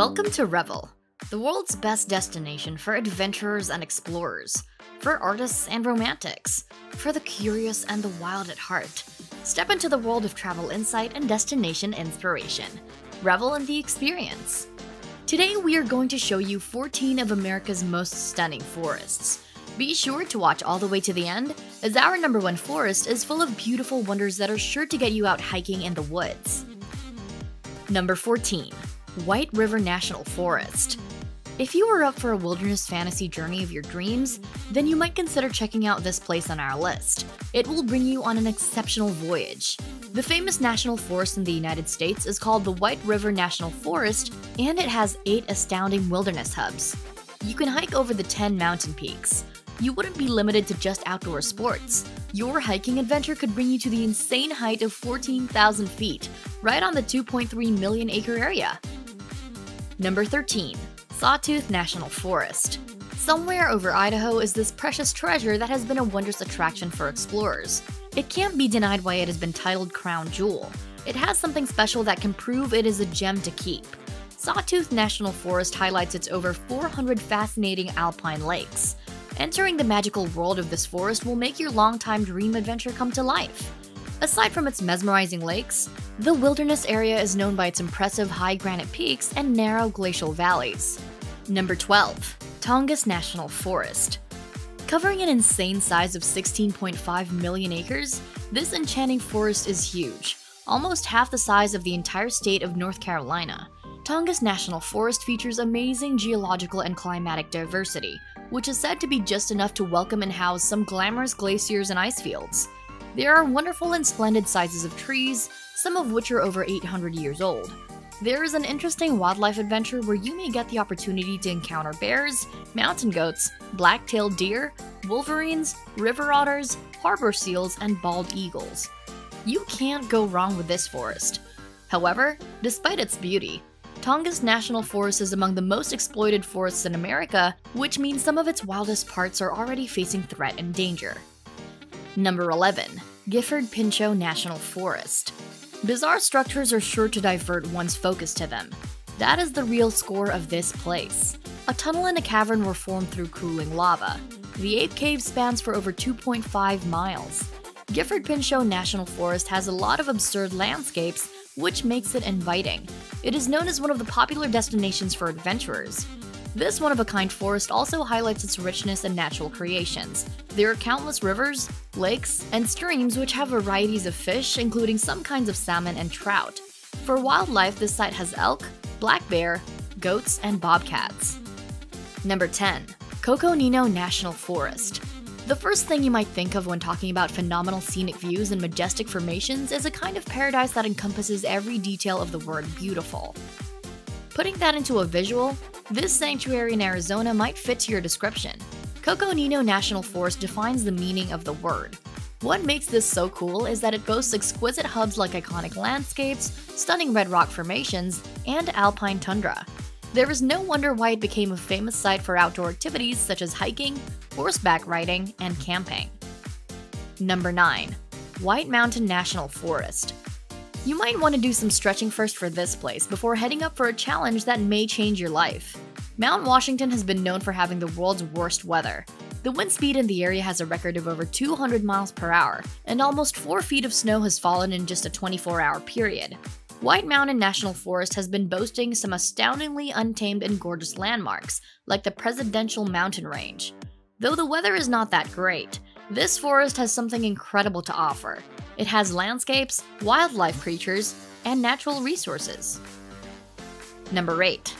Welcome to Revel, the world's best destination for adventurers and explorers, for artists and romantics, for the curious and the wild at heart. Step into the world of travel insight and destination inspiration. Revel in the experience. Today, we are going to show you 14 of America's most stunning forests. Be sure to watch all the way to the end, as our number one forest is full of beautiful wonders that are sure to get you out hiking in the woods. Number 14 White River National Forest. If you are up for a wilderness fantasy journey of your dreams, then you might consider checking out this place on our list. It will bring you on an exceptional voyage. The famous national forest in the United States is called the White River National Forest, and it has 8 astounding wilderness hubs. You can hike over the 10 mountain peaks. You wouldn't be limited to just outdoor sports. Your hiking adventure could bring you to the insane height of 14,000 feet, right on the 2.3 million acre area. Number 13. Sawtooth National Forest. Somewhere over Idaho is this precious treasure that has been a wondrous attraction for explorers. It can't be denied why it has been titled Crown Jewel. It has something special that can prove it is a gem to keep. Sawtooth National Forest highlights its over 400 fascinating alpine lakes. Entering the magical world of this forest will make your longtime dream adventure come to life. Aside from its mesmerizing lakes, the wilderness area is known by its impressive high granite peaks and narrow glacial valleys. Number 12. Tongass National Forest. Covering an insane size of 16.5 million acres, this enchanting forest is huge, almost half the size of the entire state of North Carolina. Tongass National Forest features amazing geological and climatic diversity, which is said to be just enough to welcome and house some glamorous glaciers and ice fields. There are wonderful and splendid sizes of trees, some of which are over 800 years old. There is an interesting wildlife adventure where you may get the opportunity to encounter bears, mountain goats, black-tailed deer, wolverines, river otters, harbor seals, and bald eagles. You can't go wrong with this forest. However, despite its beauty, Tongass National Forest is among the most exploited forests in America, which means some of its wildest parts are already facing threat and danger. Number 11. Gifford Pinchot National Forest. Bizarre structures are sure to divert one's focus to them. That is the real score of this place. A tunnel and a cavern were formed through cooling lava. The Ape Cave spans for over 2.5 miles. Gifford Pinchot National Forest has a lot of absurd landscapes, which makes it inviting. It is known as one of the popular destinations for adventurers. This one of a kind forest also highlights its richness and natural creations. There are countless rivers, lakes, and streams which have varieties of fish, including some kinds of salmon and trout. For wildlife, this site has elk, black bear, goats, and bobcats. Number 10. Coconino National Forest. The first thing you might think of when talking about phenomenal scenic views and majestic formations is a kind of paradise that encompasses every detail of the word beautiful. Putting that into a visual, this sanctuary in Arizona might fit to your description. Coconino National Forest defines the meaning of the word. What makes this so cool is that it boasts exquisite hubs like iconic landscapes, stunning red rock formations, and alpine tundra. There is no wonder why it became a famous site for outdoor activities such as hiking, horseback riding, and camping. Number 9. White Mountain National Forest. You might want to do some stretching first for this place before heading up for a challenge that may change your life. Mount Washington has been known for having the world's worst weather. The wind speed in the area has a record of over 200 miles per hour, and almost 4 feet of snow has fallen in just a 24 hour period. White Mountain National Forest has been boasting some astoundingly untamed and gorgeous landmarks, like the Presidential Mountain Range. Though the weather is not that great, this forest has something incredible to offer. It has landscapes, wildlife creatures, and natural resources. Number 8.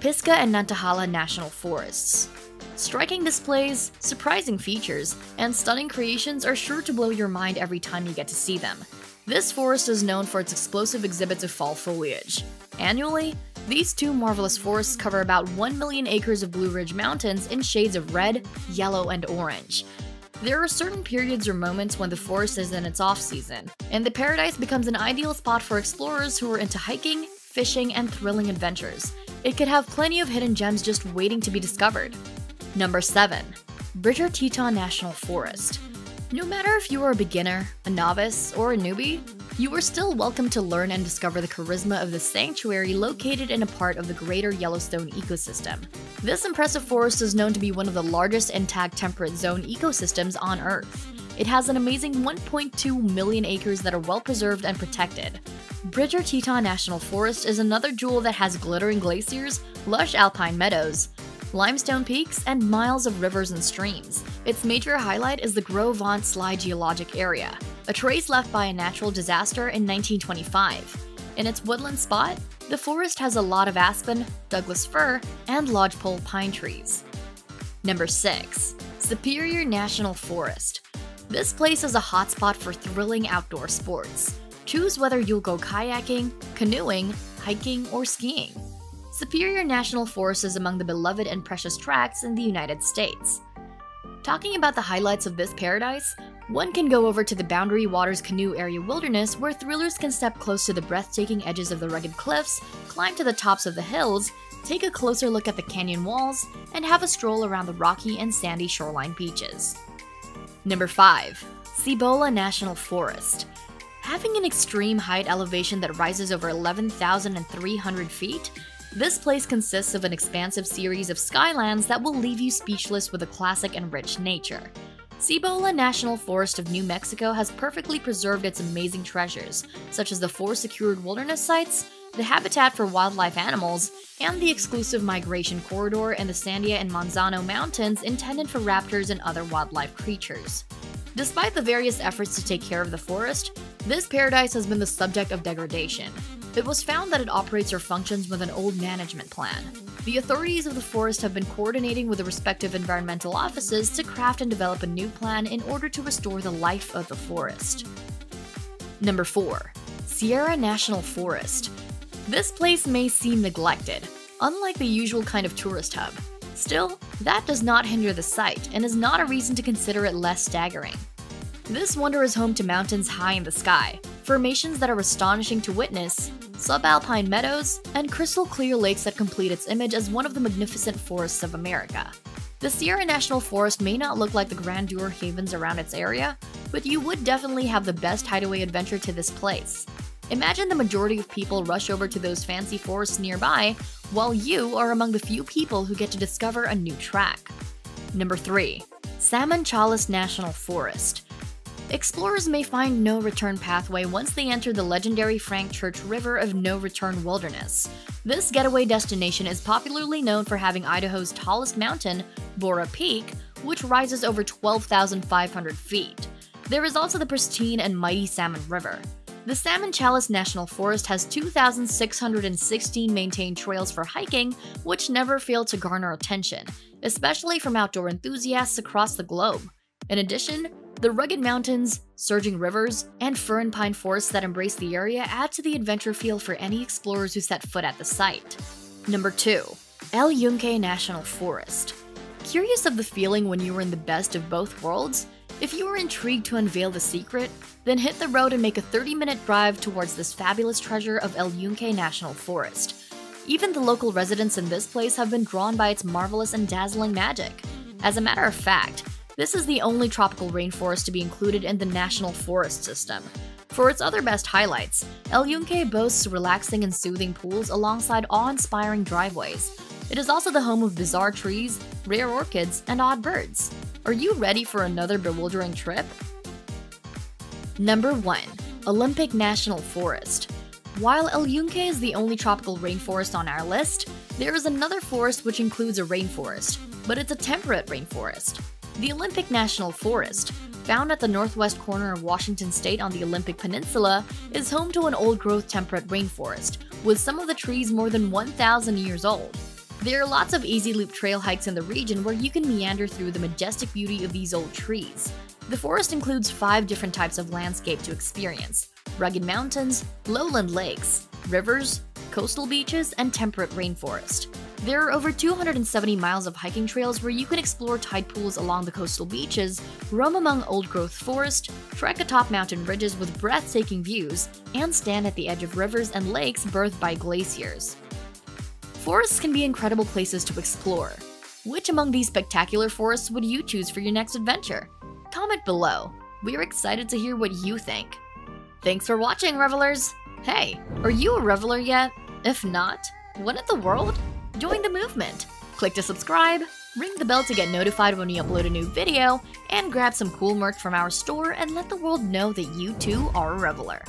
Pisgah and Nantahala National Forests. Striking displays, surprising features, and stunning creations are sure to blow your mind every time you get to see them. This forest is known for its explosive exhibits of fall foliage. Annually, these two marvelous forests cover about 1 million acres of Blue Ridge Mountains in shades of red, yellow, and orange. There are certain periods or moments when the forest is in its off season, and the paradise becomes an ideal spot for explorers who are into hiking, fishing, and thrilling adventures. It could have plenty of hidden gems just waiting to be discovered. Number 7. Bridger Teton National Forest. No matter if you are a beginner, a novice, or a newbie, you are still welcome to learn and discover the charisma of the sanctuary located in a part of the greater Yellowstone ecosystem. This impressive forest is known to be one of the largest intact temperate zone ecosystems on Earth. It has an amazing 1.2 million acres that are well preserved and protected. Bridger Teton National Forest is another jewel that has glittering glaciers, lush alpine meadows, limestone peaks, and miles of rivers and streams. Its major highlight is the Gros Ventre Slide geologic area, a trace left by a natural disaster in 1925. In its woodland spot, the forest has a lot of aspen, Douglas fir, and lodgepole pine trees. Number 6. Superior National Forest this place is a hotspot for thrilling outdoor sports. Choose whether you'll go kayaking, canoeing, hiking, or skiing. Superior National Forest is among the beloved and precious tracts in the United States. Talking about the highlights of this paradise, one can go over to the Boundary Waters Canoe Area Wilderness where thrillers can step close to the breathtaking edges of the rugged cliffs, climb to the tops of the hills, take a closer look at the canyon walls, and have a stroll around the rocky and sandy shoreline beaches. Number 5. Cibola National Forest. Having an extreme height elevation that rises over 11,300 feet, this place consists of an expansive series of skylands that will leave you speechless with a classic and rich nature. Cibola National Forest of New Mexico has perfectly preserved its amazing treasures, such as the four secured wilderness sites, the habitat for wildlife animals, and the exclusive migration corridor in the Sandia and Manzano Mountains intended for raptors and other wildlife creatures. Despite the various efforts to take care of the forest, this paradise has been the subject of degradation. It was found that it operates or functions with an old management plan. The authorities of the forest have been coordinating with the respective environmental offices to craft and develop a new plan in order to restore the life of the forest. Number 4. Sierra National Forest this place may seem neglected, unlike the usual kind of tourist hub. Still, that does not hinder the site and is not a reason to consider it less staggering. This wonder is home to mountains high in the sky, formations that are astonishing to witness, subalpine meadows, and crystal clear lakes that complete its image as one of the magnificent forests of America. The Sierra National Forest may not look like the grandeur havens around its area, but you would definitely have the best hideaway adventure to this place. Imagine the majority of people rush over to those fancy forests nearby, while you are among the few people who get to discover a new track. Number 3. Salmon Challis National Forest. Explorers may find no return pathway once they enter the legendary Frank Church River of No Return Wilderness. This getaway destination is popularly known for having Idaho's tallest mountain, Borah Peak, which rises over 12,500 feet. There is also the pristine and mighty Salmon River. The Salmon Challis National Forest has 2,616 maintained trails for hiking, which never fail to garner attention, especially from outdoor enthusiasts across the globe. In addition, the rugged mountains, surging rivers, and fir and pine forests that embrace the area add to the adventure feel for any explorers who set foot at the site. Number 2. El Yunque National Forest. Curious of the feeling when you were in the best of both worlds? If you are intrigued to unveil the secret, then hit the road and make a 30 minute drive towards this fabulous treasure of El Yunque National Forest. Even the local residents in this place have been drawn by its marvelous and dazzling magic. As a matter of fact, this is the only tropical rainforest to be included in the National Forest System. For its other best highlights, El Yunque boasts relaxing and soothing pools alongside awe-inspiring driveways. It is also the home of bizarre trees, rare orchids, and odd birds. Are you ready for another bewildering trip? Number 1. Olympic National Forest. While El Yunque is the only tropical rainforest on our list, there is another forest which includes a rainforest, but it's a temperate rainforest. The Olympic National Forest, found at the northwest corner of Washington state on the Olympic Peninsula, is home to an old-growth temperate rainforest, with some of the trees more than 1,000 years old. There are lots of easy loop trail hikes in the region where you can meander through the majestic beauty of these old trees. The forest includes five different types of landscape to experience rugged mountains, lowland lakes, rivers, coastal beaches, and temperate rainforest. There are over 270 miles of hiking trails where you can explore tide pools along the coastal beaches, roam among old growth forest, trek atop mountain ridges with breathtaking views, and stand at the edge of rivers and lakes birthed by glaciers. Forests can be incredible places to explore. Which among these spectacular forests would you choose for your next adventure? Comment below. We're excited to hear what you think. Thanks for watching, Revelers! Hey, are you a Reveler yet? If not, what in the world? Join the movement! Click to subscribe, ring the bell to get notified when we upload a new video, and grab some cool merch from our store and let the world know that you too are a Reveler.